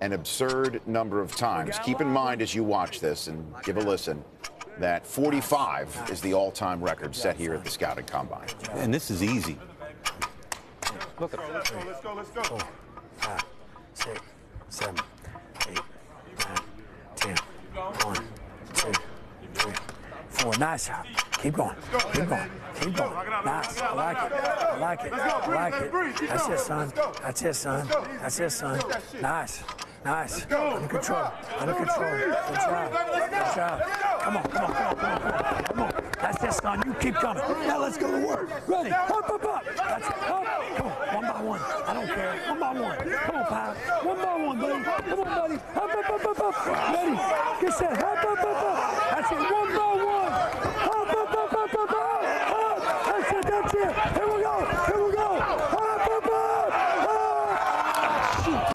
an absurd number of times. Keep in mind as you watch this and give a listen that 45 is the all-time record set here at the Scouting Combine. And this is easy. Look at Let's go, let's go, let's go. Four, five, six, seven, eight, nine, ten. One, two, three, four. Nice. Keep going. Keep going. Keep going. Nice. I like it. I like it. I like it. That's it, son. That's it, son. That's it, son. Nice. Nice. Let's go. Under control. Under control. Good job. Good job. Come on, come on, come on, come on, come on. Come on. That's it, son. You keep coming. Now let's go to work. Ready. Up, up, up. That's it. Up. Come on. One by one. I don't care. One by one. Come on, pal. One by one, buddy. Come on, buddy. Up, up, up, up, up. Ready. Get set. Up, up, up, up. That's it. One by one. Up, up, up, up, up, up. Up. That's it. That's it. Here we go. Here we go.